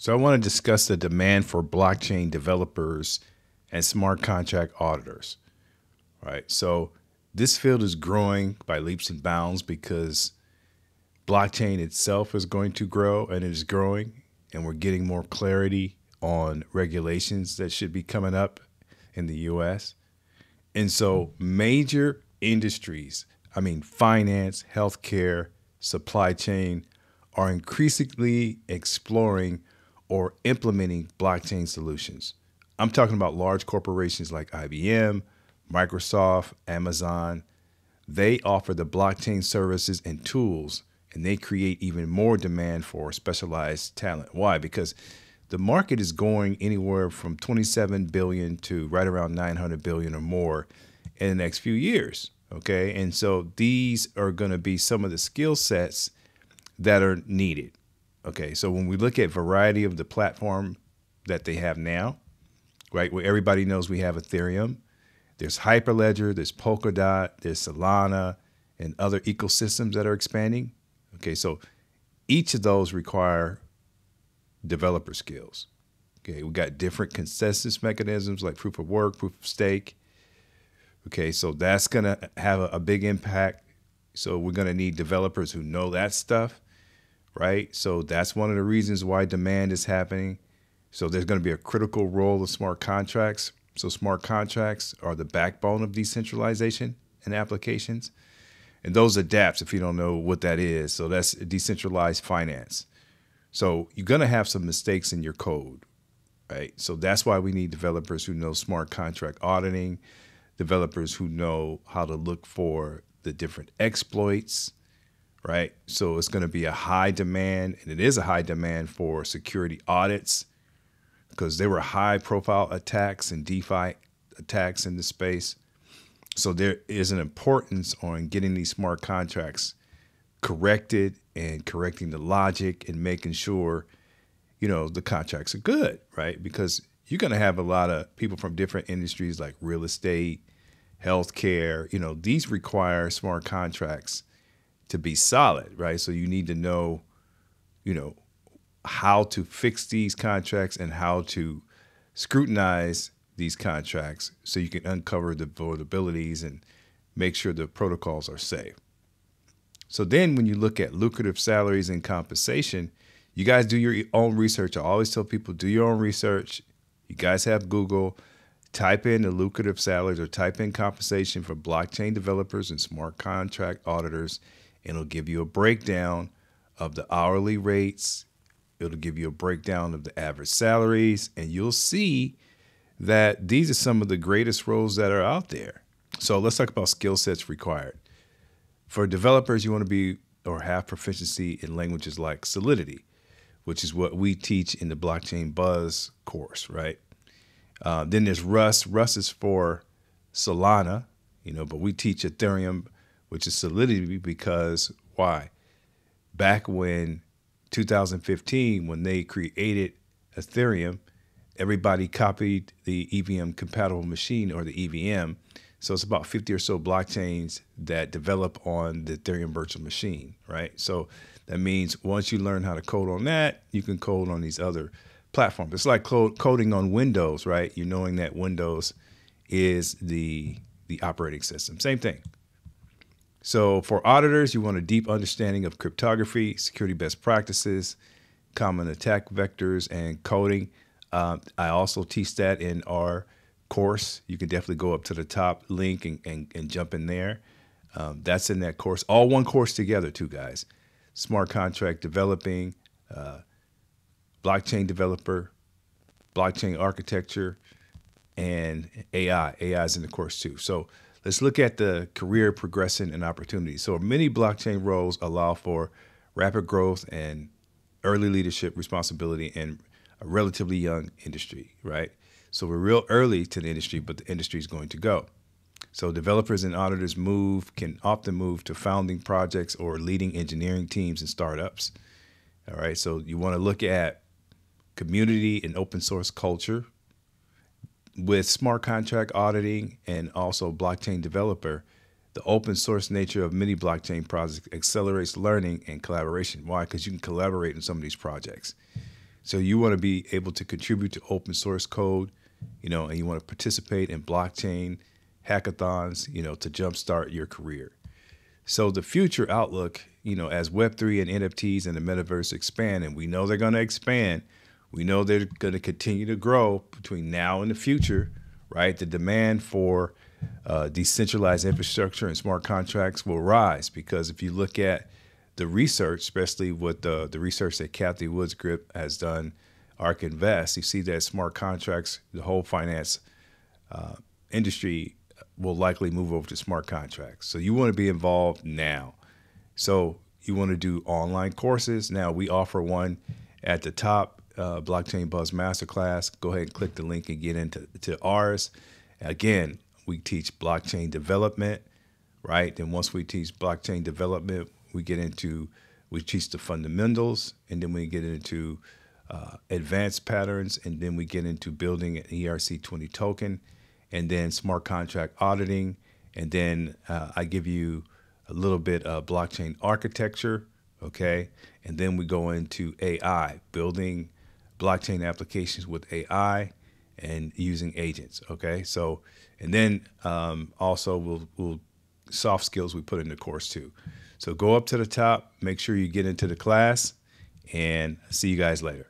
So I want to discuss the demand for blockchain developers and smart contract auditors. Right. So this field is growing by leaps and bounds because blockchain itself is going to grow and it is growing and we're getting more clarity on regulations that should be coming up in the US. And so major industries, I mean finance, healthcare, supply chain are increasingly exploring or implementing blockchain solutions. I'm talking about large corporations like IBM, Microsoft, Amazon. They offer the blockchain services and tools, and they create even more demand for specialized talent. Why? Because the market is going anywhere from 27 billion to right around 900 billion or more in the next few years. Okay. And so these are going to be some of the skill sets that are needed. Okay, so when we look at variety of the platform that they have now, right, where everybody knows we have Ethereum, there's Hyperledger, there's Polkadot, there's Solana, and other ecosystems that are expanding. Okay, so each of those require developer skills. Okay, we got different consensus mechanisms like proof of work, proof of stake. Okay, so that's gonna have a, a big impact. So we're gonna need developers who know that stuff right? So that's one of the reasons why demand is happening. So there's going to be a critical role of smart contracts. So smart contracts are the backbone of decentralization and applications. And those are dApps, if you don't know what that is. So that's decentralized finance. So you're going to have some mistakes in your code, right? So that's why we need developers who know smart contract auditing, developers who know how to look for the different exploits, right? So it's going to be a high demand, and it is a high demand for security audits because there were high profile attacks and DeFi attacks in the space. So there is an importance on getting these smart contracts corrected and correcting the logic and making sure, you know, the contracts are good, right? Because you're going to have a lot of people from different industries like real estate, healthcare, you know, these require smart contracts to be solid, right? So you need to know, you know, how to fix these contracts and how to scrutinize these contracts so you can uncover the vulnerabilities and make sure the protocols are safe. So then when you look at lucrative salaries and compensation, you guys do your own research. I always tell people do your own research. You guys have Google, type in the lucrative salaries or type in compensation for blockchain developers and smart contract auditors It'll give you a breakdown of the hourly rates. It'll give you a breakdown of the average salaries, and you'll see that these are some of the greatest roles that are out there. So let's talk about skill sets required. For developers, you want to be or have proficiency in languages like Solidity, which is what we teach in the Blockchain Buzz course, right? Uh, then there's Rust. Rust is for Solana, you know, but we teach Ethereum which is Solidity because why? Back when 2015, when they created Ethereum, everybody copied the EVM compatible machine or the EVM. So it's about 50 or so blockchains that develop on the Ethereum virtual machine, right? So that means once you learn how to code on that, you can code on these other platforms. It's like coding on Windows, right? You're knowing that Windows is the the operating system. Same thing. So for auditors, you want a deep understanding of cryptography, security best practices, common attack vectors, and coding. Uh, I also teach that in our course. You can definitely go up to the top link and, and, and jump in there. Um, that's in that course. All one course together, too, guys. Smart contract developing, uh, blockchain developer, blockchain architecture, and AI. AI is in the course too. So Let's look at the career progression and opportunities. So many blockchain roles allow for rapid growth and early leadership responsibility in a relatively young industry, right? So we're real early to the industry, but the industry is going to go. So developers and auditors move can often move to founding projects or leading engineering teams and startups. All right, so you want to look at community and open source culture, with smart contract auditing and also blockchain developer, the open source nature of many blockchain projects accelerates learning and collaboration. Why? Because you can collaborate in some of these projects. So you want to be able to contribute to open source code, you know, and you want to participate in blockchain hackathons, you know, to jumpstart your career. So the future outlook, you know, as Web3 and NFTs and the metaverse expand, and we know they're going to expand, we know they're going to continue to grow between now and the future, right? The demand for uh, decentralized infrastructure and smart contracts will rise because if you look at the research, especially with the, the research that Cathie Woods Grip has done, ARK Invest, you see that smart contracts, the whole finance uh, industry will likely move over to smart contracts. So you want to be involved now. So you want to do online courses. Now we offer one at the top, uh, Blockchain Buzz Masterclass. Go ahead and click the link and get into to ours. Again, we teach blockchain development, right? Then once we teach blockchain development, we get into we teach the fundamentals, and then we get into uh, advanced patterns, and then we get into building an ERC20 token, and then smart contract auditing, and then uh, I give you a little bit of blockchain architecture, okay, and then we go into AI, building blockchain applications with AI and using agents, okay. So, and then um, also we'll we'll soft skills we put in the course too. So go up to the top, make sure you get into the class, and see you guys later.